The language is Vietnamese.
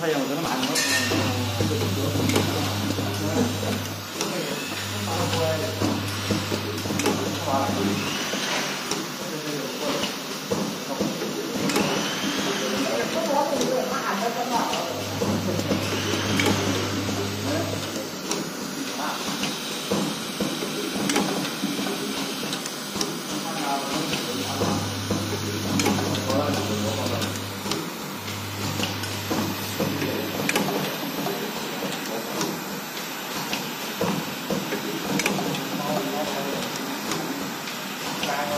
thay dòng nó